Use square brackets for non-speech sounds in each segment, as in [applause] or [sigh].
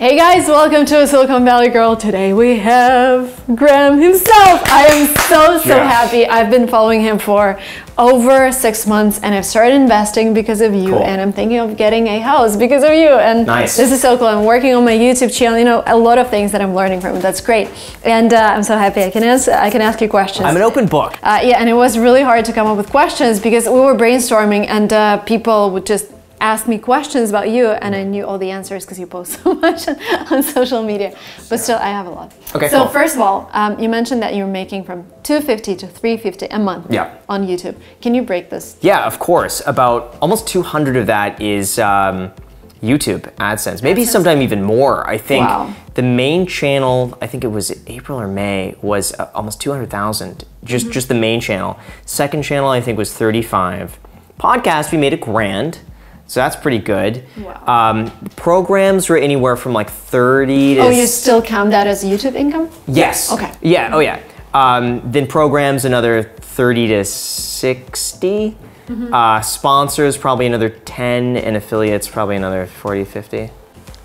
Hey guys, welcome to a Silicon Valley Girl. Today we have Graham himself. I am so, so Yeah. happy. I've been following him for over six months and I've started investing because of you Cool. and I'm thinking of getting a house because of you. And Nice. this is so cool. I'm working on my YouTube channel, you know, a lot of things that I'm learning from. That's great. And uh, I'm so happy I can, ask, I can ask you questions. I'm an open book. Uh, yeah, and it was really hard to come up with questions because we were brainstorming and uh, people would just ask me questions about you and I knew all the answers because you post [laughs] so much on, social media. But still, I have a lot. Okay, So cool. first of all, um, you mentioned that you're making from 250 to 350 a month Yeah. on YouTube. Can you break this? Yeah, of course. About almost 200 of that is um, YouTube AdSense. Maybe sometime even more. I think Wow. the main channel, I think it was April or May, was uh, almost 200,000. Just Mm-hmm. just the main channel. Second channel, I think, was 35. Podcast, we made a grand. So that's pretty good. Wow. Um, programs were anywhere from like 30 to Oh, you still count that as YouTube income? Yes. Okay. Yeah. Oh, yeah. Um, then programs another thirty to 60 Mm-hmm. Uh, sponsors probably another ten, and affiliates probably another 40, 50.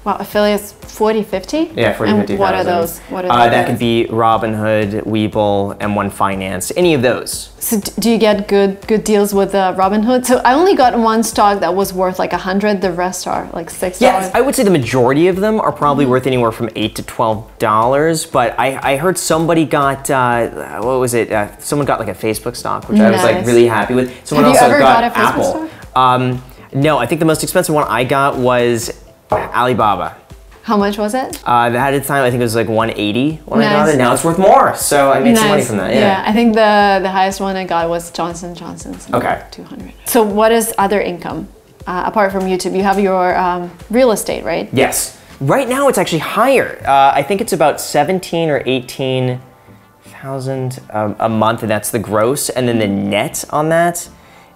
Wow, affiliates 40, 50? Yeah, 40, and 50. what are those? What are Uh, that could be Robinhood, Webull, M1 Finance, any of those. So do you get good good deals with uh, Robinhood? So I only got one stock that was worth like a hundred. The rest are like six dollars. Yes, I would say the majority of them are probably worth anywhere from eight to twelve dollars. But I, I heard somebody got uh, what was it? Uh, someone got like a Facebook stock, which I was like really happy with. Someone Have also got, got Apple. Um, no, I think the most expensive one I got was Alibaba. How much was it? Uh, that at the time I think it was like 180 when I got Nice. it. Now it's worth more, so I made some money from that. Yeah. I think the the highest one I got was Johnson Johnson's. Okay. Two hundred. So what is other income uh, apart from YouTube? You have your um, real estate, right? Yes. Right now it's actually higher. Uh, I think it's about 17 or 18 thousand um, a month, and that's the gross. And then the net on that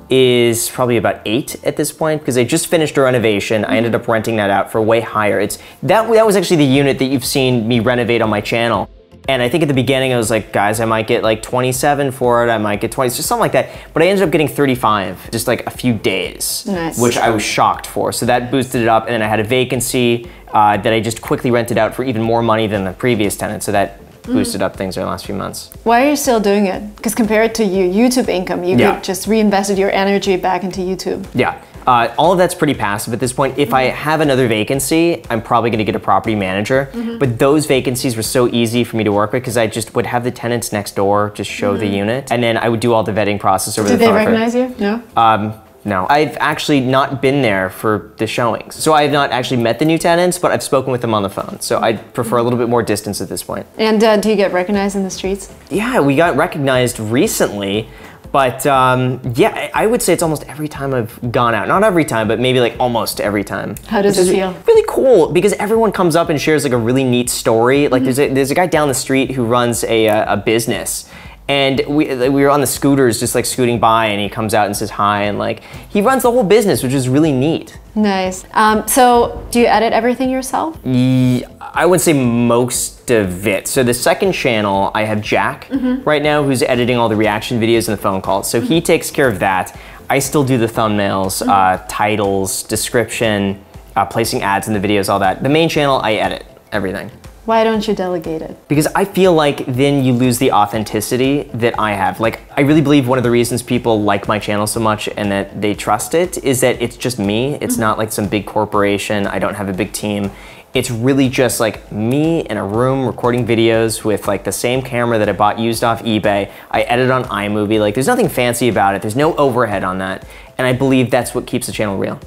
is probably about eight at this point because I just finished a renovation. I ended up renting that out for way higher. It's that that was actually the unit that you've seen me renovate on my channel. And I think at the beginning I was like, guys, I might get like 27 for it. I might get 20, just something like that. But I ended up getting 35, just like a few days, Nice. which I was shocked for. So that boosted it up. And then I had a vacancy uh, that I just quickly rented out for even more money than the previous tenant. So that boosted up things in the last few months. Why are you still doing it? Because compared to your YouTube income, you Yeah. could just reinvested your energy back into YouTube. Yeah. Uh, all of that's pretty passive at this point. If I have another vacancy, I'm probably going to get a property manager. But those vacancies were so easy for me to work with because I just would have the tenants next door just show the unit, and then I would do all the vetting process over Did the they phone. for- recognize you? No. Um, no, I've actually not been there for the showings. So I have not actually met the new tenants, but I've spoken with them on the phone. So I prefer a little bit more distance at this point. And uh, do you get recognized in the streets? Yeah, we got recognized recently, but um, yeah, I I would say it's almost every time I've gone out. Not every time, but maybe like almost every time. How does Which it is feel? Really cool because everyone comes up and shares like a really neat story. Like there's a there's a guy down the street who runs a uh, a business. And we, we were on the scooters just like scooting by and he comes out and says hi and like he runs the whole business which is really neat. Nice. Um, so do you edit everything yourself? Ye- I would say most of it. So the second channel, I have Jack right now, who's editing all the reaction videos and the phone calls. So he takes care of that. I still do the thumbnails, uh, titles, description, uh, placing ads in the videos, all that. The main channel, I edit everything. Why don't you delegate it? Because I feel like then you lose the authenticity that I have. Like, I really believe one of the reasons people like my channel so much and that they trust it is that it's just me. It's not like some big corporation. I don't have a big team. It's really just like me in a room recording videos with like the same camera that I bought used off eBay. I edit on iMovie. Like, there's nothing fancy about it. There's no overhead on that. And I believe that's what keeps the channel real.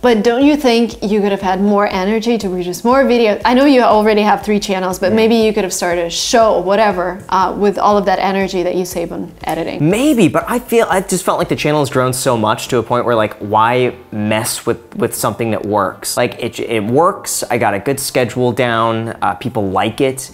But don't you think you could have had more energy to produce more videos? I know you already have three channels, but maybe you could have started a show or whatever uh, with all of that energy that you save on editing. Maybe, but I feel I just felt like the channel has grown so much to a point where like why mess with with something that works? Like it it works. I got a good schedule down. Uh, people like it.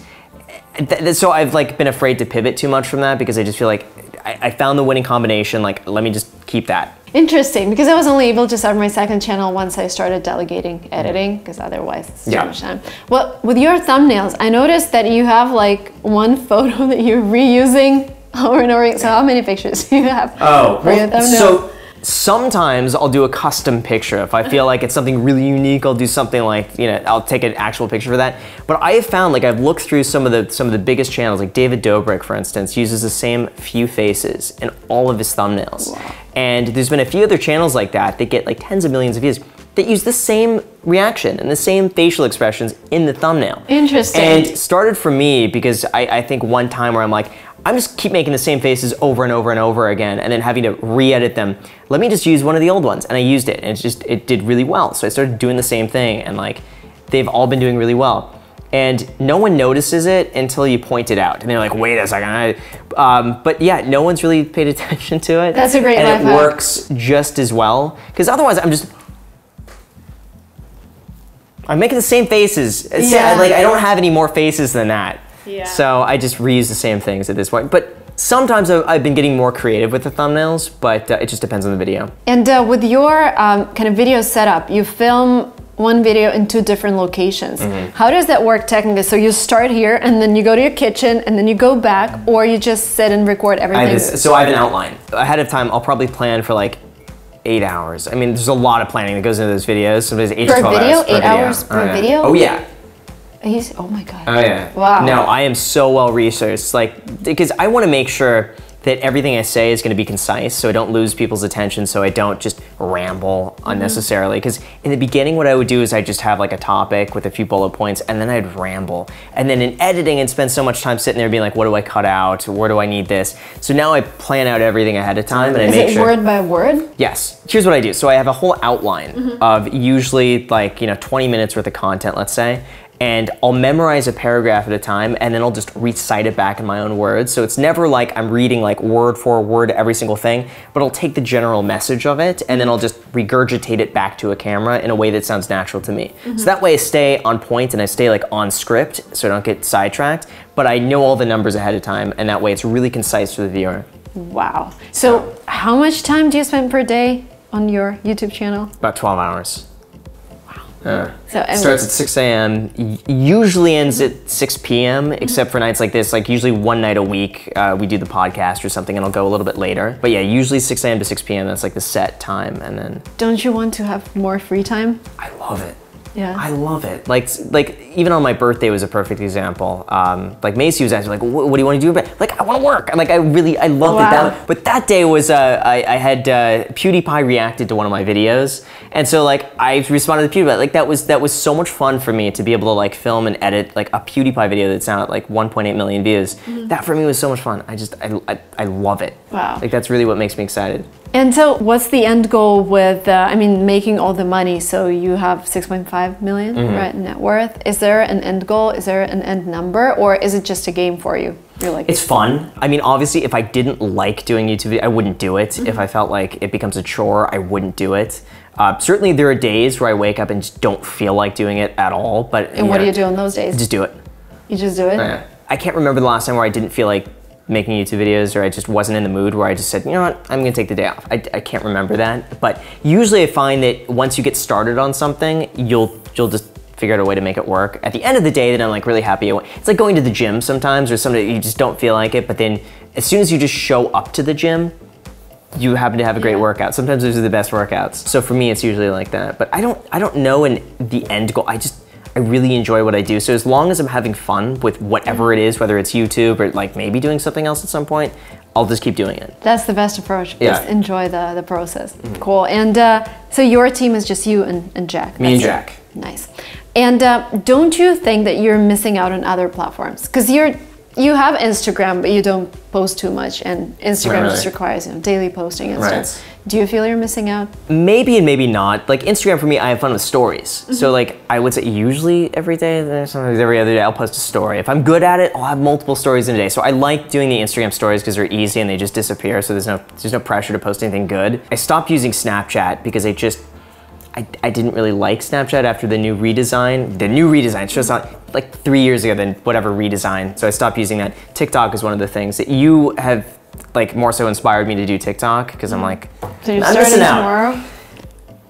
So I've like been afraid to pivot too much from that because I just feel like I, I found the winning combination. Like let me just keep that. Interesting, because I was only able to start my second channel once I started delegating editing, because otherwise it's too Yeah. much time. Well, with your thumbnails, I noticed that you have like one [laughs] photo that you're reusing over and over. again. So how many pictures do you have Oh, thumbnails? so sometimes I'll do a custom picture. If I feel uh-huh. like it's something really unique, I'll do something like, you know, I'll take an actual picture for that. But I have found, like I've looked through some of the some of the biggest channels, like David Dobrik, for instance, uses the same few faces in all of his thumbnails. Wow. And there's been a few other channels like that that get like tens of millions of views that use the same reaction and the same facial expressions in the thumbnail. Interesting. And started for me because I, I think one time where I'm like, I'm just keep making the same faces over and over and over again and then having to re-edit them. Let me just use one of the old ones. And I used it and it just, it did really well. So I started doing the same thing and like, they've all been doing really well. And no one notices it until you point it out. And they're like, wait a second. I, um, but yeah, no one's really paid attention to it. That's a great And it hack. works just as well. Because otherwise I'm just, I'm making the same faces. Yeah. Like I don't have any more faces than that. Yeah. So I just reuse the same things at this point. But sometimes I've, been getting more creative with the thumbnails, but uh, it just depends on the video. And uh, with your um, kind of video setup, you film one video in two different locations. Mm-hmm. How does that work technically? So you start here and then you go to your kitchen and then you go back, or you just sit and record everything? have this, so I have an outline ahead of time. I'll probably plan for like eight hours. I mean, there's a lot of planning that goes into those videos. Sometimes eight Per to twelve video? hours per Eight hours per Oh, yeah. video? Oh yeah. He's, oh my god. Oh yeah. Wow. No, I am so well researched. Like because I want to make sure that everything I say is going to be concise, so I don't lose people's attention, so I don't just ramble Mm-hmm. unnecessarily. Because in the beginning, what I would do is I'd just have like a topic with a few bullet points, and then I'd ramble. And then in editing, I'd spend so much time sitting there being like, what do I cut out? Where do I need this? So now I plan out everything ahead of time, and I Is make it sure. word by word? Yes. Here's what I do. So I have a whole outline Mm-hmm. of usually like, you know, 20 minutes worth of content, let's say. And I'll memorize a paragraph at a time and then I'll just recite it back in my own words. So it's never like I'm reading like word for word every single thing, but I'll take the general message of it and then I'll just regurgitate it back to a camera in a way that sounds natural to me. Mm-hmm. So that way I stay on point and I stay like on script so I don't get sidetracked, but I know all the numbers ahead of time and that way it's really concise for the viewer. Wow. So how much time do you spend per day on your YouTube channel? About 12 hours. Wow. So Starts at 6 a.m. Usually ends at 6 p.m. Except for nights like this. Like usually one night a week, uh, we do the podcast or something, and I'll go a little bit later. But yeah, usually 6 a.m. to 6 p.m. That's like the set time, and then don't you want to have more free time? I love it. Yeah. I love it. Like, like even on my birthday was a perfect example. Um, like Macy was asking, like, what, do you want to do? Like, I want to work. I'm like, I really, I loved it. Wow. That, but that day was, uh, I, I had uh, PewDiePie reacted to one of my videos, and so like I responded to PewDiePie. Like that was that was so much fun for me to be able to like film and edit like a PewDiePie video that's now at like 1.8 million views. That for me was so much fun. I just, I, I, I love it. Wow. Like that's really what makes me excited. And so, what's the end goal with, uh, I mean, making all the money? So, you have 6.5 million, Mm-hmm. right, net worth. Is there an end goal? Is there an end number? Or is it just a game for you? You're like, It's fun. I mean, obviously, if I didn't like doing YouTube, I wouldn't do it. Mm-hmm. If I felt like it becomes a chore, I wouldn't do it. Uh, certainly, there are days where I wake up and just don't feel like doing it at all. But and what do you do on those days? Just do it. you just do it? I can't remember the last time where I didn't feel like making YouTube videos or I just wasn't in the mood where I just said, you know what, I'm gonna take the day off. I, I can't remember that. But usually I find that once you get started on something, you'll you'll just figure out a way to make it work. At the end of the day, then I'm like really happy. It's like going to the gym sometimes or something you just don't feel like it, but then as soon as you just show up to the gym, you happen to have a great Yeah. workout. Sometimes those are the best workouts. So for me, it's usually like that. But I don't, I don't know in the end goal. I just, I really enjoy what I do. So as long as I'm having fun with whatever it is, whether it's YouTube or like maybe doing something else at some point, I'll just keep doing it. That's the best approach. Yeah. Just enjoy the, the process. Cool. And uh, so, your team is just you and, and Jack? Me and That's it. Jack. Nice. And uh, don't you think that you're missing out on other platforms? Because you're you have Instagram, but you don't post too much, and Instagram just requires you know, daily posting and Right. stuff. Do you feel you're missing out? Maybe and maybe not. Like Instagram for me, I have fun with stories. So mm-hmm. like I would say usually every day, sometimes every other day, I'll post a story. If I'm good at it, I'll have multiple stories in a day. So I like doing the Instagram stories because they're easy and they just disappear. So there's no there's no pressure to post anything good. I stopped using Snapchat because I just I, I didn't really like Snapchat after the new redesign. The new redesign, it's just not like three years ago, then whatever redesign. So I stopped using that. TikTok is one of the things that you have like more so inspired me to do TikTok because I'm mm. like, So you're I'm starting tomorrow?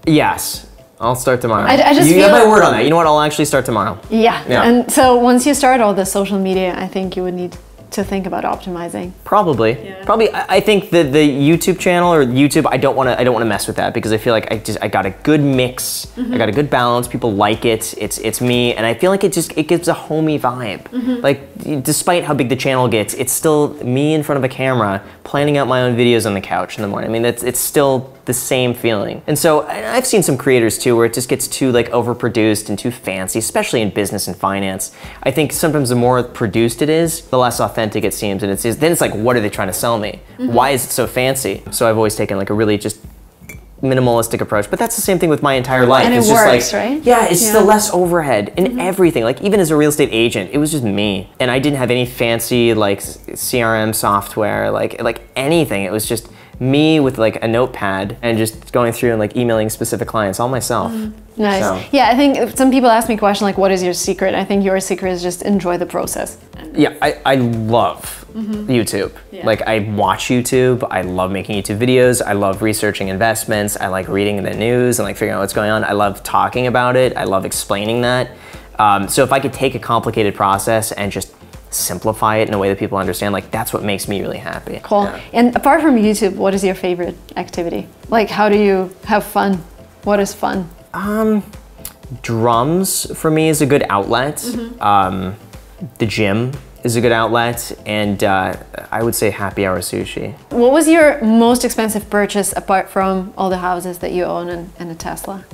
Yes. I'll start tomorrow. I- I just you have feel- my word on that. You know what? I'll actually start tomorrow. Yeah. Yeah. And so once you start all the social media, I think you would need to think about optimizing? Probably, probably. I I think the the YouTube channel or YouTube, I don't want to I don't want to mess with that because I feel like I just I got a good mix, mm-hmm. I got a good balance. People like it. It's it's me, and I feel like it just it gives a homey vibe. Mm-hmm. Like despite how big the channel gets, it's still me in front of a camera planning out my own videos on the couch in the morning. I mean, it's it's still the same feeling. And so I've seen some creators too where it just gets too like overproduced and too fancy, especially in business and finance. I think sometimes the more produced it is, the less authentic it seems, and it's then it's like, what are they trying to sell me? Mm-hmm. Why is it so fancy? So I've always taken like a really just minimalistic approach. But that's the same thing with my entire life. And it it's just works, like, right? Yeah, it's Yeah. the less overhead in mm-hmm. everything. Like even as a real estate agent, it was just me, and I didn't have any fancy like CRM software, like like anything. It was just me with like a notepad and just going through and like emailing specific clients all myself. Nice. So- Yeah, I think some people ask me a question like, "What is your secret?" I think your secret is just enjoy the process. Yeah, I, I love YouTube. Yeah. Like I watch YouTube. I love making YouTube videos. I love researching investments. I like reading the news and like figuring out what's going on. I love talking about it. I love explaining that. Um, so if I could take a complicated process and just simplify it in a way that people understand, like that's what makes me really happy. Cool. Yeah. And apart from YouTube, what is your favorite activity? Like, how do you have fun? What is fun? Um, Drums for me is a good outlet. Um, the gym is a good outlet, and uh, I would say happy hour sushi. What was your most expensive purchase apart from all the houses that you own and, and a Tesla?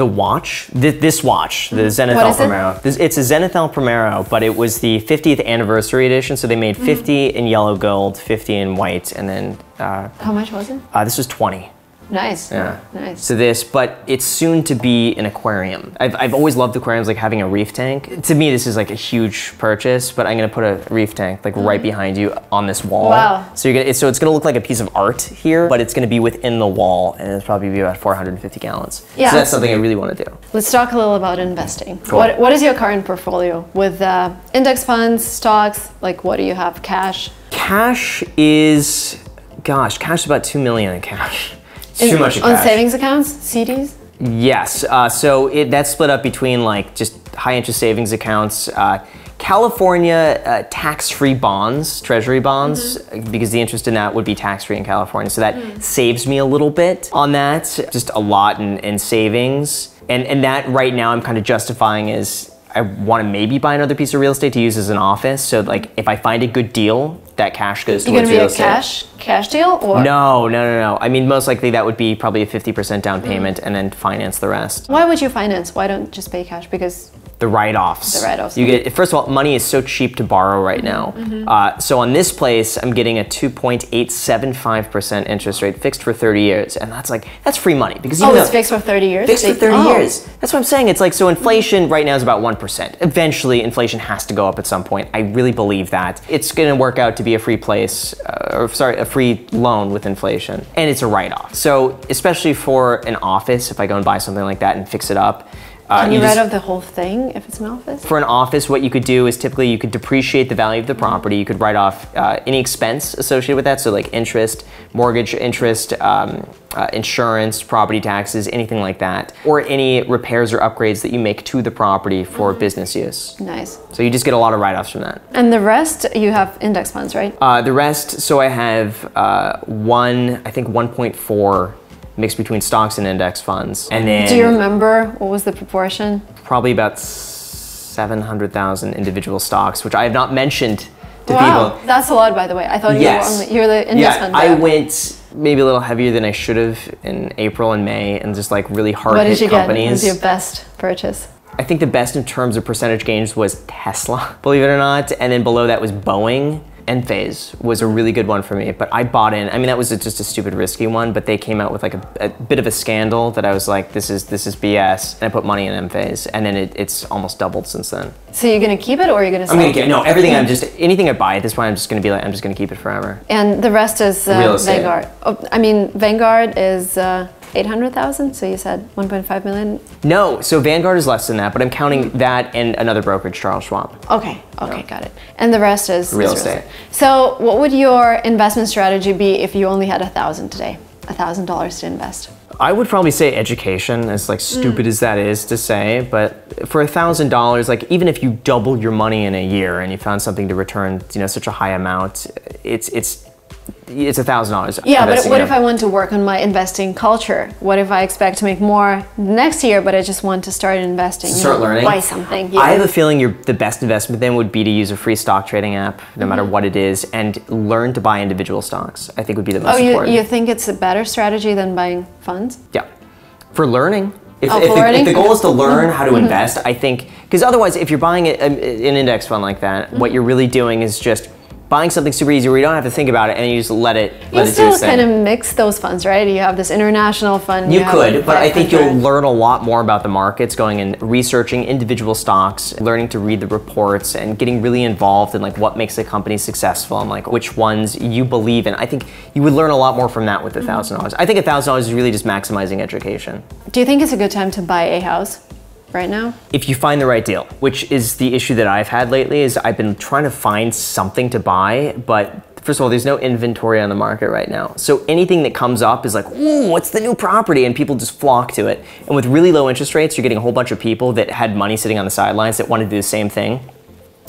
The watch, th- this watch, the Zenith What El it? Primero. This, it's a Zenith El Primero, but it was the 50th anniversary edition. So they made Mm-hmm. 50 in yellow gold, 50 in white, and then uh, How much was it? uh, this was 20. Nice. Yeah. Nice. So this, but it's soon to be an aquarium. I've, I've always loved aquariums, like having a reef tank. To me, this is like a huge purchase, but I'm gonna put a reef tank like right behind you on this wall. Wow. So you're gonna, so it's gonna look like a piece of art here, but it's gonna be within the wall, and it's probably be about 450 gallons. Yeah. So that's something I really want to do. Let's talk a little about investing. Cool. What, what is your current portfolio with uh, index funds, stocks? Like, what do you have? Cash? Cash is, gosh, cash is about two million in cash. Too much On cash. savings accounts? CDs? Yes. Uh, so it, that's split up between like just high interest savings accounts, uh, California uh, tax free bonds, treasury bonds, Mm-hmm. because the interest in that would be tax free in California. So that saves me a little bit on that, just a lot in, in savings. And, and that right now I'm kind of justifying as I want to maybe buy another piece of real estate to use as an office. So like if I find a good deal, that cash goes You towards real estate. cash cash deal or No, no, no, no. I mean, most likely that would be probably a 50% down mm. payment and then finance the rest. Why would you finance? Why don't just pay cash? Because The write-offs. The write-offs. You get first of all, money is so cheap to borrow right now. Uh, so on this place, I'm getting a 2.875% interest rate fixed for 30 years, and that's like that's free money because oh, even it's fixed for thirty years. Fixed for 30 oh. years. That's what I'm saying. It's like, so inflation right now is about 1%. Eventually, inflation has to go up at some point. I really believe that. It's going to work out to be a free place, uh, or sorry, a free loan with inflation. And it's a write off. So, especially for an office, if I go and buy something like that and fix it up, uh, Can you just- write off the whole thing if it's an office? for an office, what you could do is typically you could depreciate the value of the property. You could write off uh, any expense associated with that, so like interest, mortgage interest, um, uh, insurance, property taxes, anything like that, or any repairs or upgrades that you make to the property for business use. Nice. So you just get a lot of write-offs from that. And the rest, you have index funds, right? Uh, the rest, so I have uh, one, I think 1.4 mixed between stocks and index funds, and then Do you remember what was the proportion? probably about 700,000 individual stocks, which I have not mentioned to wow, people. that's a lot, by the way. I thought you were you're the index Yeah, fund. I went maybe a little heavier than I should have in April and May and just like really hard What hit did you get? What was your best purchase? I think the best in terms of percentage gains was Tesla, [laughs] believe it or not. And then below that was Boeing. And Phase was a really good one for me, but I bought in. I mean, that was a, just a stupid risky one, but they came out with like a, a bit of a scandal that I was like, this is this is BS, and I put money in Enphase, and then it, it's almost doubled since then. So you're gonna keep it, or you're gonna sell? I'm gonna get no everything. I'm just anything I buy at this point. I'm just gonna be like, I'm just gonna keep it forever. And the rest is uh. Vanguard. Oh, I mean, Vanguard is uh, 800,000. So you said 1.5 million. No, so Vanguard is less than that, but I'm counting that and another brokerage, Charles Schwab. Okay, okay, got it. And the rest is Real is estate. So, what would your investment strategy be if you only had a thousand today? A thousand dollars to invest. I would probably say education, as like mm. stupid as that is to say, but for a thousand dollars, like even if you double your money in a year and you found something to return, you know, such a high amount, it's it's it's a thousand dollars. Yeah, but what if I want to work on my investing culture? What if I expect to make more next year, but I just want to start investing? Start learning. Buy something. Yeah. I have a feeling your the best investment then would be to use a free stock trading app, no matter Mm-hmm. what it is, and learn to buy individual stocks. I think would be the most oh, you, important. you think it's a better strategy than buying funds? Yeah, for learning. If, Oh, if, the, if the goal is to learn Mm-hmm. how to invest, I think because otherwise, if you're buying a, an index fund like that, Mm-hmm. what you're really doing is just buying something super easy where you don't have to think about it and you just let it You let it do still its thing. kind of mix those funds, right? You have this international fund. You have could, but I think you'll learn a lot more about the markets going and researching individual stocks, learning to read the reports and getting really involved in like what makes a company successful and like which ones you believe in. I think you would learn a lot more from that with a thousand dollars. I think a thousand dollars is really just maximizing education. Do you think it's a good time to buy a house right now? If you find the right deal, which is the issue that I've had lately, is I've been trying to find something to buy, but first of all, there's no inventory on the market right now. So anything that comes up is like, ooh, what's the new property? And people just flock to it. And with really low interest rates, you're getting a whole bunch of people that had money sitting on the sidelines that want to do the same thing.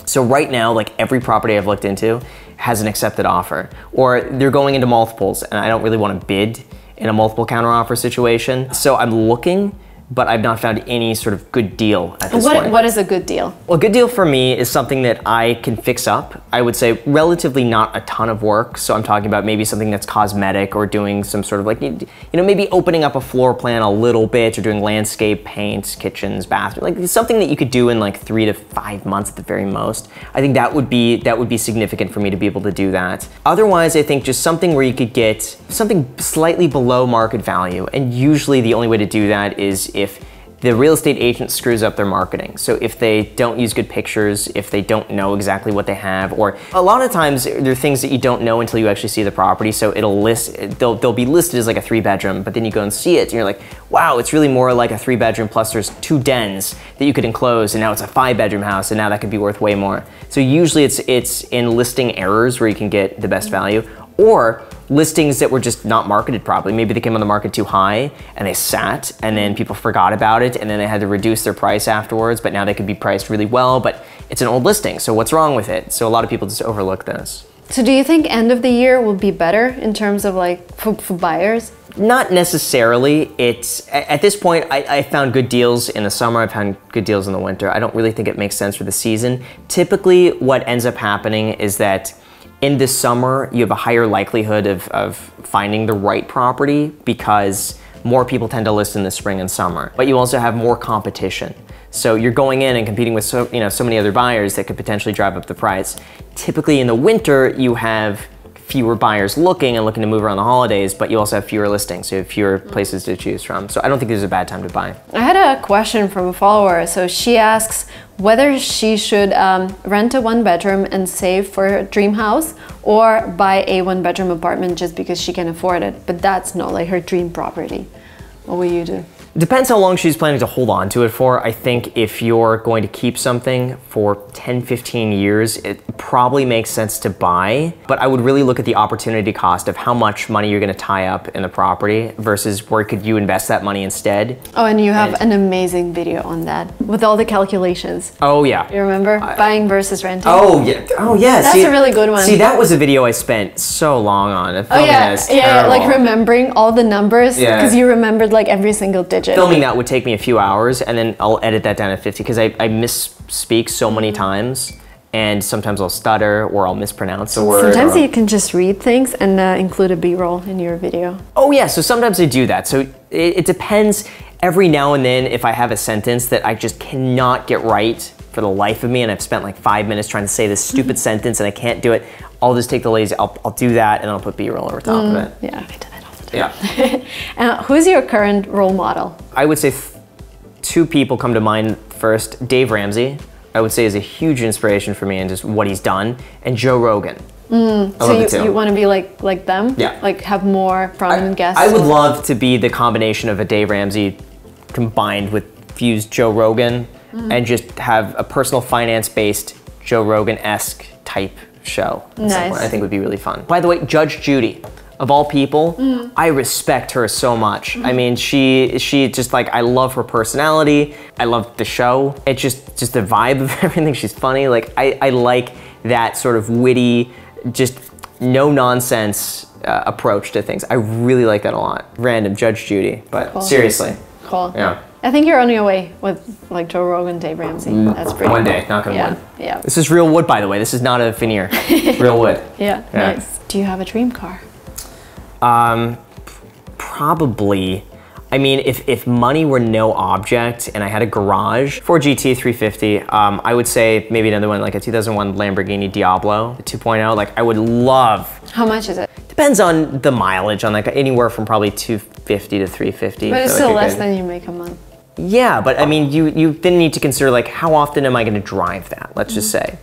So right now, like every property I've looked into has an accepted offer, or they're going into multiples, and I don't really want to bid in a multiple counteroffer situation. So I'm looking, but I've not found any sort of good deal at this What, point. what is a good deal? Well, a good deal for me is something that I can fix up. I would say relatively not a ton of work. So I'm talking about maybe something that's cosmetic or doing some sort of like, you know, maybe opening up a floor plan a little bit or doing landscape paint, kitchens, bathrooms, like something that you could do in like three to five months at the very most. I think that would be that would be significant for me to be able to do that. Otherwise, I think just something where you could get something slightly below market value. And usually the only way to do that is if the real estate agent screws up their marketing. So if they don't use good pictures, if they don't know exactly what they have, or a lot of times there are things that you don't know until you actually see the property. So it'll list, they'll, they'll be listed as like a three bedroom, but then you go and see it and you're like, wow, it's really more like a three bedroom plus there's two dens that you could enclose and now it's a five bedroom house and now that could be worth way more. So usually it's, it's in listing errors where you can get the best value or listings that were just not marketed properly. Maybe they came on the market too high and they sat and then people forgot about it and then they had to reduce their price afterwards, but now they could be priced really well, but it's an old listing. So what's wrong with it? So a lot of people just overlook this. So do you think end of the year will be better in terms of like for, for buyers? Not necessarily. It's at this point. I, I found good deals in the summer. I've found good deals in the winter. I don't really think it makes sense for the season. Typically, what ends up happening is that in the summer you have a higher likelihood of, of finding the right property because more people tend to list in the spring and summer. But you also have more competition. So you're going in and competing with so you know so many other buyers that could potentially drive up the price. Typically in the winter you have fewer buyers looking and looking to move around the holidays, but you also have fewer listings, so you have fewer places to choose from. So I don't think there's a bad time to buy. I had a question from a follower. So she asks whether she should um, rent a one bedroom and save for a dream house or buy a one bedroom apartment just because she can afford it. But that's not like her dream property. What will you do? Depends how long she's planning to hold on to it for. I think if you're going to keep something for 10, 15 years, it probably makes sense to buy. But I would really look at the opportunity cost of how much money you're going to tie up in the property versus where could you invest that money instead. Oh, and you have And- an amazing video on that with all the calculations. Oh, yeah. You remember buying versus renting? Oh yeah, oh yeah. That's see, a really good one. See, that was a video I spent so long on. Oh yeah, yeah, yeah, like remembering all the numbers Yeah. because you remembered like every single digit. Filming that would take me a few hours and then I'll edit that down to 50 because I, I misspeak so Mm-hmm. many times and sometimes I'll stutter or I'll mispronounce a word. Sometimes or- you can just read things and uh, include a B-roll in your video. Oh yeah, so sometimes I do that. So it, it depends every now and then if I have a sentence that I just cannot get right for the life of me and I've spent like five minutes trying to say this stupid sentence and I can't do it, I'll just take the lazy, I'll, I'll do that and then I'll put B-roll over top of it. Yeah, I do that all the time. Yeah. [laughs] Uh, who's your current role model? I would say two people come to mind first. Dave Ramsey, I would say, is a huge inspiration for me and just what he's done, and Joe Rogan. I love so you, you want to be like like them? Yeah. Like have more prominent guests? I would love to be the combination of a Dave Ramsey combined with fused Joe Rogan Mm-hmm. and just have a personal finance based Joe Rogan esque type show. Nice. I think would be really fun. By the way, Judge Judy. Of all people, mm. I respect her so much. I mm-hmm. mean, she she just like I love her personality. I love the show. It's just just the vibe of [laughs] everything. She's funny. Like I I like that sort of witty, just no nonsense uh, approach to things. I really like that a lot. Random Judge Judy, but Cool. seriously, Cool. Yeah. I think you're on your way with like Joe Rogan, Dave Ramsey. Mm, That's pretty. one cool. day, gonna. yeah. wood. Yeah. This is real wood, by the way. This is not a veneer. [laughs] real wood. Yeah. Yeah. Nice. Do you have a dream car? Um, probably. I mean, if, if money were no object and I had a garage for GT 350, um, I would say maybe another one like a 2001 Lamborghini Diablo 2.0. Like I would love. How much is it? Depends on the mileage on like anywhere from probably 250 to 350. But it's so still less good. than you make a month. Yeah, but I mean, you you then need to consider like how often am I going to drive that? Let's just say.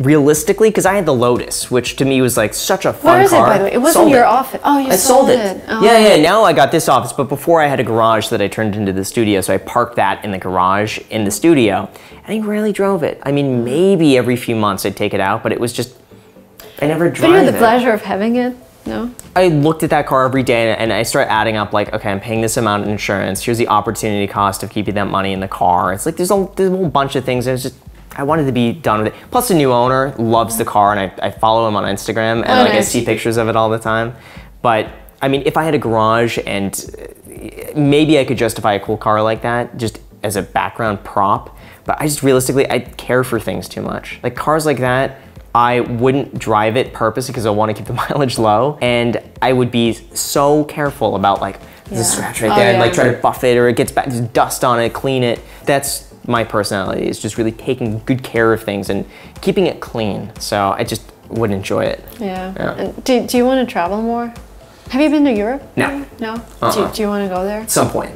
Realistically, because I had the Lotus, which to me was like such a fun Where is it, car. by the way? It wasn't Sold your it. office. Oh, you I sold sold, it. it. Oh. Yeah, yeah. Now I got this office, but before I had a garage that I turned into the studio, so I parked that in the garage in the studio, and I rarely drove it. I mean, mm. maybe every few months I'd take it out, but it was just I never drove. It. But you had the pleasure of having it? No? I looked at that car every day and I started adding up like, okay, I'm paying this amount in insurance. Here's the opportunity cost of keeping that money in the car. It's like there's a, there's a whole bunch of things. It was just I wanted to be done with it. Plus, the new owner loves the car, and I, I follow him on Instagram, and Oh, like I see pictures of it all the time. But I mean, if I had a garage and maybe I could justify a cool car like that just as a background prop. But I just realistically, I care for things too much. Like cars like that, I wouldn't drive it purposely because I want to keep the [laughs] mileage low, and I would be so careful about like there's a scratch right Oh, there, and like try to buff it or it gets back, there's dust on it, clean it. That's my personality is just really taking good care of things and keeping it clean. So I just would enjoy it. Yeah. Yeah. Do, do you want to travel more? Have you been to Europe? No. No? Uh-uh. Do, Uh-uh. you, do you want to go there? At some point.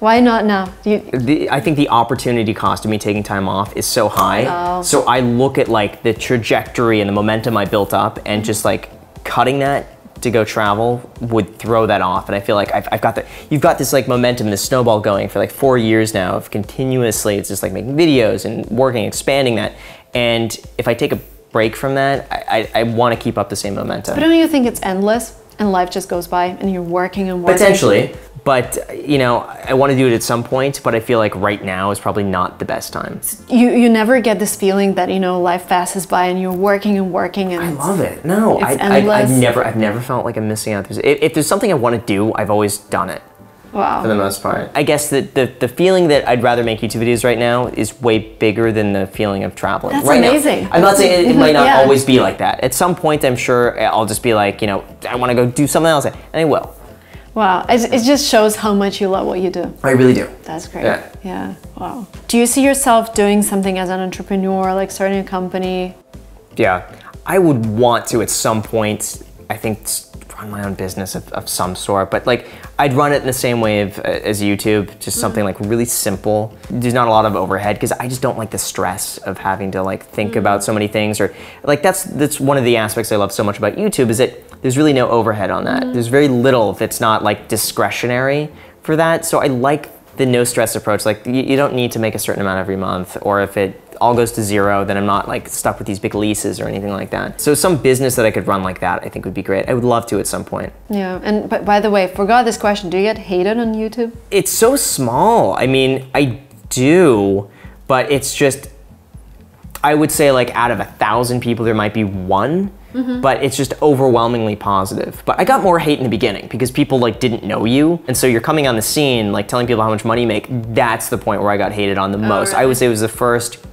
Why not now? The, I think the opportunity cost of me taking time off is so high. Oh. So I look at like the trajectory and the momentum I built up, and just like cutting that to go travel would throw that off. And I feel like I've, I've got the you've got this like momentum, this snowball going for like four years now of continuously. It's just like making videos and working, expanding that. And if I take a break from that, I, I, I want to keep up the same momentum. but don't you think it's endless and life just goes by and you're working and working? Potentially, but you know, I want to do it at some point. But I feel like right now is probably not the best time. You, you never get this feeling that, you know, life passes by and you're working and working and I love it. No, I, I, I've, never, I've never felt like I'm missing out. If, if there's something I want to do, I've always done it wow. for the most part. I guess that the, the feeling that I'd rather make YouTube videos right now is way bigger than the feeling of traveling. That's right now. amazing. I'm not saying it, it might not Yeah. always be like that. At some point, I'm sure I'll just be like, you know, I want to go do something else, and I will. Wow. It, it just shows how much you love what you do. I really do. That's great. Yeah. yeah. Wow. Do you see yourself doing something as an entrepreneur, like starting a company? Yeah, I would want to at some point. I think s- run my own business of, of some sort, but like I'd run it in the same way of, uh, as YouTube, just mm-hmm. something like really simple. There's not a lot of overhead because I just don't like the stress of having to like think about mm-hmm. so many things or like that's that's one of the aspects I love so much about YouTube is that there's really no overhead on that. Mm-hmm. There's very little that's not like discretionary for that. So I like the no stress approach. Like you, you don't need to make a certain amount every month, or if it all goes to zero, then I'm not like stuck with these big leases or anything like that. So some business that I could run like that, I think would be great. I would love to at some point. Yeah. And but by the way, forgot this question. Do you get hated on YouTube? It's so small. I mean, I do, but it's just. I would say like out of a thousand people, there might be one. Mm-hmm. But it's just overwhelmingly positive. But I got more hate in the beginning because people like didn't know you, and so you're coming on the scene like telling people how much money you make. That's the point where I got hated on the oh, most. I would say it was the first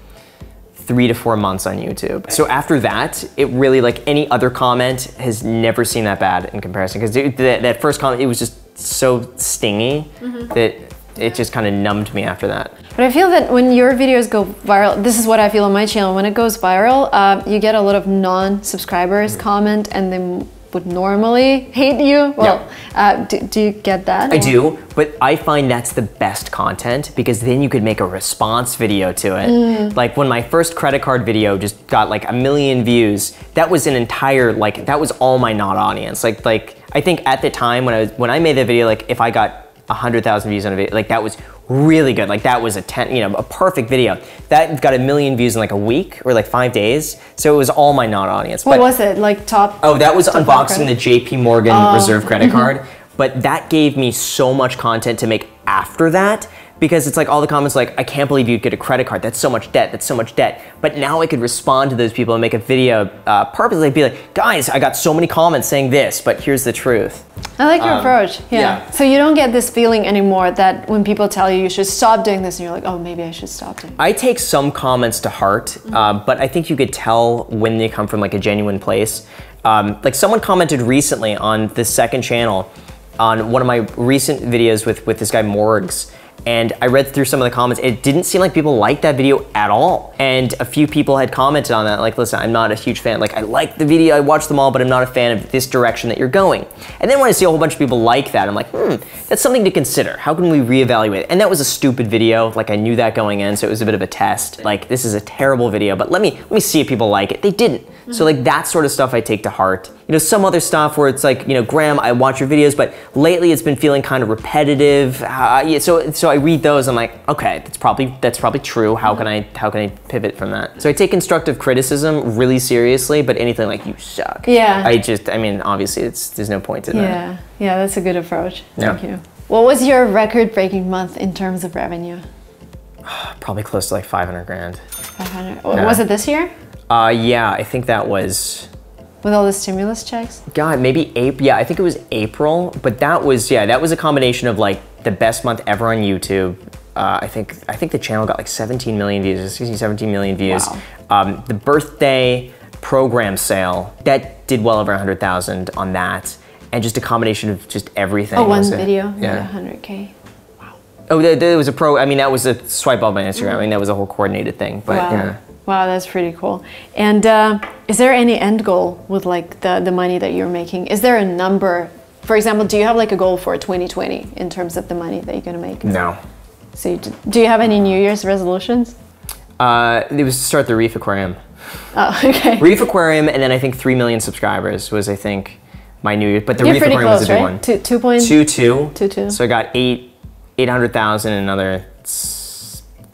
three to four months on YouTube. So after that, it really like any other comment has never seen that bad in comparison because that, that first comment it was just so stingy that it just kind of numbed me after that. But I feel that when your videos go viral, this is what I feel on my channel. When it goes viral, uh, you get a lot of non-subscribers comment, and they m- would normally hate you. Well, uh, do, do you get that? I do, but I find that's the best content because then you could make a response video to it. Mm. Like when my first credit card video just got like a million views, that was an entire like that was all my not audience. Like like I think at the time when I was when I made that video, like if I got hundred thousand views on a video, like that was really good. Like that was a ten, you know, a perfect video. That got a million views in like a week or like five days. So it was all my non-audience. What But- was it? Like top? Oh, that was unboxing the JP Morgan Oh. Reserve Mm-hmm. credit card. But that gave me so much content to make after that because it's like all the comments like, I can't believe you'd get a credit card. That's so much debt. That's so much debt. But now I could respond to those people and make a video uh, purposely be like, guys, I got so many comments saying this, but here's the truth. I like your approach. Yeah. Um, yeah. So you don't get this feeling anymore that when people tell you you should stop doing this, and you're like, oh, maybe I should stop doing. it. I take some comments to heart, uh, but I think you could tell when they come from like a genuine place. Um, like someone commented recently on the second channel on one of my recent videos with with this guy Morgz. And I read through some of the comments. It didn't seem like people liked that video at all. And a few people had commented on that, like, listen, I'm not a huge fan. Like, I like the video, I watched them all, but I'm not a fan of this direction that you're going. And then when I see a whole bunch of people like that, I'm like, hmm, that's something to consider. How can we reevaluate? And that was a stupid video. Like, I knew that going in, so it was a bit of a test. Like, this is a terrible video, but let me let me see if people like it. They didn't. So like that sort of stuff I take to heart. You know, some other stuff where it's like, you know, Graham, I watch your videos, but lately it's been feeling kind of repetitive. Uh, yeah, so so I read those. I'm like, okay, that's probably that's probably true. How can I how can I pivot from that? So I take constructive criticism really seriously, but anything like you suck. Yeah. I just, I mean, obviously, it's there's no point to that. Yeah. Yeah, that's a good approach. Thank Yeah. you. What was your record-breaking month in terms of revenue? [sighs] Probably close to like 500 grand. 500. Was it this year? Uh, yeah, I think that was. With all the stimulus checks? God, maybe April. Yeah, I think it was April. But that was yeah, that was a combination of like the best month ever on YouTube. Uh, I think I think the channel got like 17 million views, 16, 17 million views. Wow. Um, the birthday program sale that did well over 100,000 on that, and just a combination of just everything. Oh, one it. video Yeah. 100k. Wow. Oh, there, there was a pro. I mean, that was a swipe up on Instagram. I mean, that was a whole coordinated thing. But Wow. yeah. Wow, that's pretty cool. And uh, is there any end goal with like the, the money that you're making? Is there a number? For example, do you have like a goal for 2020 in terms of the money that you're gonna make? No. So you, do you have any New Year's resolutions? Uh, it was to start the Reef Aquarium. Oh, [laughs] okay. Reef Aquarium, and then I think three million subscribers was I think my New Year. But the You're Reef Aquarium close, was a big right? one. Two, two point. Two two. Two, two. So I got eight eight hundred thousand another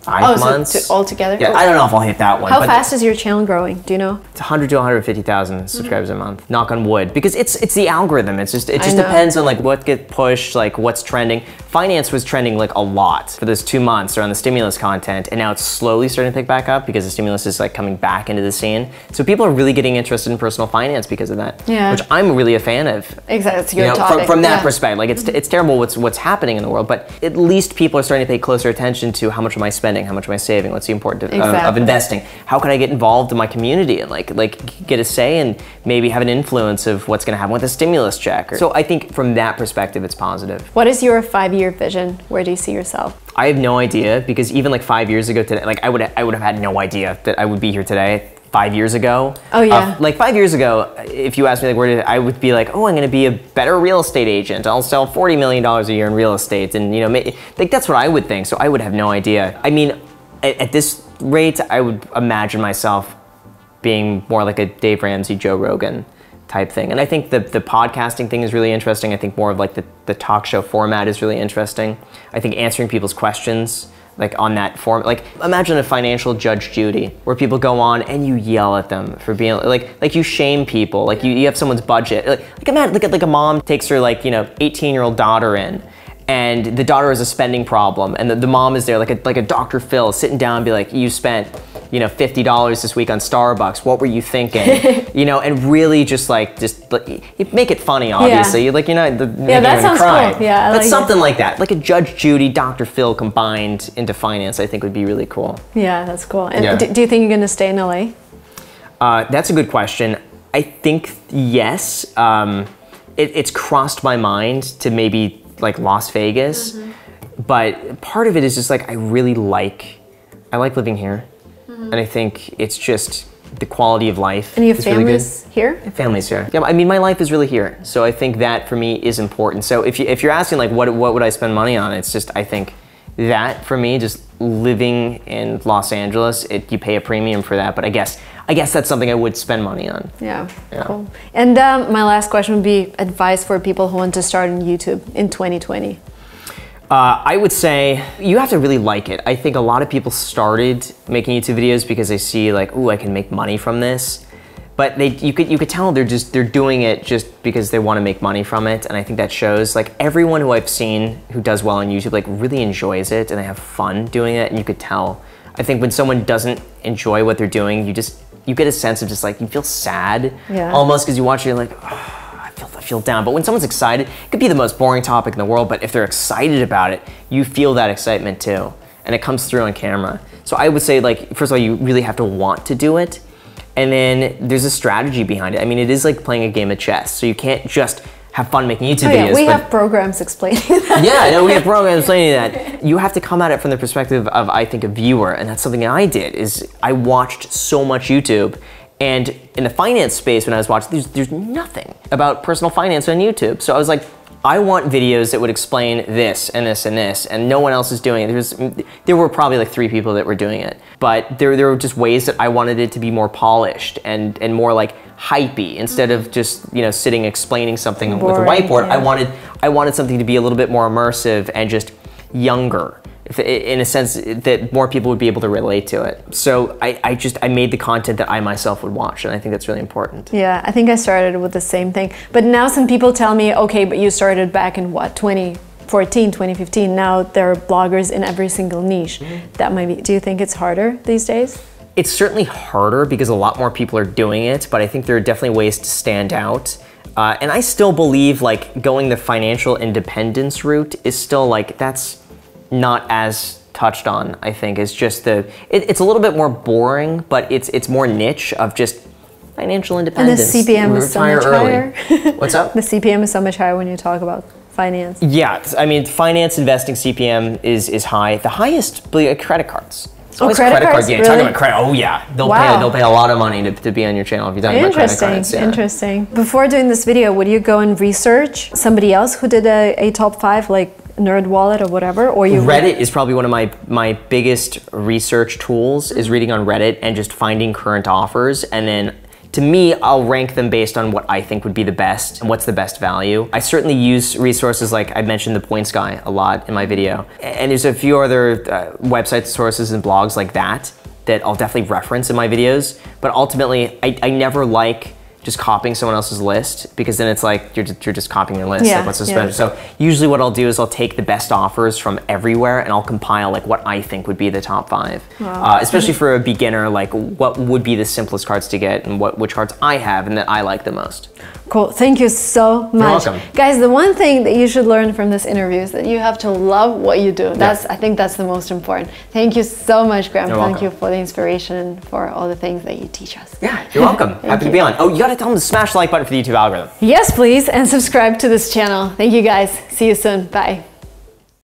five Oh, so months. to- altogether? Yeah. I don't know if I'll hit that one. How fast is your channel growing? Do you know? It's 100 to 150,000 mm-hmm. subscribers a month. Knock on wood, because it's it's the algorithm. It's just it just depends on like what gets pushed, like what's trending. Finance was trending like a lot for those two months around the stimulus content, and now it's slowly starting to pick back up because the stimulus is like coming back into the scene. So people are really getting interested in personal finance because of that, Yeah. which I'm really a fan of. Exactly. It's You your know, topic. from, from that yeah. perspective, like it's, mm-hmm. it's terrible what's what's happening in the world, but at least people are starting to pay closer attention to how much am I spending, how much am I saving, what's the importance of, of investing, how can I get involved in my community and like like get a say and maybe have an influence of what's going to happen with a stimulus check. Or, so I think from that perspective, it's positive. What is your five-year vision? Where do you see yourself? I have no idea because even like five years ago today, like I would I would have had no idea that I would be here today. Five years ago. Oh, yeah. Uh, like five years ago, if you asked me like where did I would be like, oh, I'm going to be a better real estate agent. I'll sell forty million dollars a year in real estate, and you know, like that's what I would think. So I would have no idea. I mean, at, at this rate, I would imagine myself being more like a Dave Ramsey, Joe Rogan type thing. And I think the, the podcasting thing is really interesting. I think more of like the, the talk show format is really interesting. I think answering people's questions like on that form like imagine a financial judge Judy where people go on and you yell at them for being like like you shame people like you, you have someone's budget like like imagine like, like a mom takes her like you know 18 year old daughter in and the daughter has a spending problem and the, the mom is there like a like a Dr. Phil sitting down and be like you spent you know $50 this week on Starbucks what were you thinking [laughs] you know and really just like just make it funny obviously like you know the, Yeah, that sounds cry. cool. Yeah, I but like it. something like that like a Judge Judy Dr. Phil combined into finance I think would be really cool Yeah, that's cool. And Yeah. do, do you think you're gonna stay in LA? Uh, that's a good question. I think yes. Um, it, it's crossed my mind to maybe like Las Vegas, Mm-hmm. but part of it is just like I really like, I like living here. And I think it's just the quality of life. And your is really here? Families here. Yeah, I mean, my life is really here, so I think that for me is important. So if you if you're asking like what what would I spend money on, it's just I think that for me, just living in Los Angeles, it you pay a premium for that. But I guess I guess that's something I would spend money on. Yeah, Yeah. cool. And um, my last question would be advice for people who want to start on YouTube in 2020. Uh, I would say you have to really like it. I think a lot of people started making YouTube videos because they see like, ooh, I can make money from this. But they, you could, you could tell they're just, they're doing it just because they want to make money from it. And I think that shows like everyone who I've seen who does well on YouTube, like really enjoys it and they have fun doing it. And you could tell, I think when someone doesn't enjoy what they're doing, you just, you get a sense of just like, you feel sad Yeah. almost because you watch it, you're like, oh, feel, down. But when someone's excited, it could be the most boring topic in the world, but if they're excited about it, you feel that excitement too. And it comes through on camera. So I would say like, first of all, you really have to want to do it. And then there's a strategy behind it. I mean, it is like playing a game of chess. So you can't just have fun making YouTube Oh, videos. we have programs explaining [laughs] that. yeah, no, we have programs explaining that. You have to come at it from the perspective of, I think, a viewer, and that's something I did. Is I watched so much YouTube, and in the finance space, when I was watching, there's there's nothing about personal finance on YouTube. So I was like, I want videos that would explain this and this and this, and no one else is doing it. There, was, there were probably like three people that were doing it, but there there were just ways that I wanted it to be more polished and and more like hypey instead of just you know sitting explaining something with a Boring, whiteboard. I wanted I wanted something to be a little bit more immersive and just younger, in a sense that more people would be able to relate to it. So I, I just I made the content that I myself would watch, and I think that's really important. Yeah, I think I started with the same thing. But now some people tell me, okay, but you started back in what, 2014, 2015. Now there are bloggers in every single niche. That might be, do you think it's harder these days? It's certainly harder because a lot more people are doing it, but I think there are definitely ways to stand out. Uh, and I still believe like going the financial independence route is still like that's not as touched on. I think is just the it, it's a little bit more boring, but it's it's more niche of just financial independence. And the. CPM is so much early. higher. [laughs] What's up? The CPM is so much higher when you talk about finance. Yeah, I mean, finance investing CPM is is high. The highest, believe uh, credit cards. It's Oh, always credit cards? Yeah, talking Really? about credit. Oh yeah, they'll Wow. pay they'll pay a lot of money to, to be on your channel if you're talking about credit Interesting, cards. Yeah. interesting. Before doing this video, would you go and research somebody else who did a, a top five, like Nerd Wallet or whatever, or you Reddit is probably one of my my biggest research tools. Is reading on Reddit and just finding current offers, and then to me, I'll rank them based on what I think would be the best and what's the best value. I certainly use resources like I mentioned the Points Guy a lot in my video, and there's a few other uh, websites, sources, and blogs like that that I'll definitely reference in my videos. But ultimately, I, I never like just copying someone else's list because then it's like you're just, you're just copying your list. Yeah, like what's the yeah. So usually what I'll do is I'll take the best offers from everywhere and I'll compile like what I think would be the top five. Uh, especially for a beginner, like what would be the simplest cards to get and what which cards I have and that I like the most. Cool. Thank you so much. welcome. Guys, the one thing that you should learn from this interview is that you have to love what you do. That's I think that's the most important. Thank you so much, Graham. You're Thank welcome. you for the inspiration and for all the things that you teach us. Yeah, you're welcome. [laughs] Happy to be on. Oh, you gotta tell them to smash the like button for the YouTube algorithm. Yes, please, and subscribe to this channel. Thank you guys. See you soon. Bye.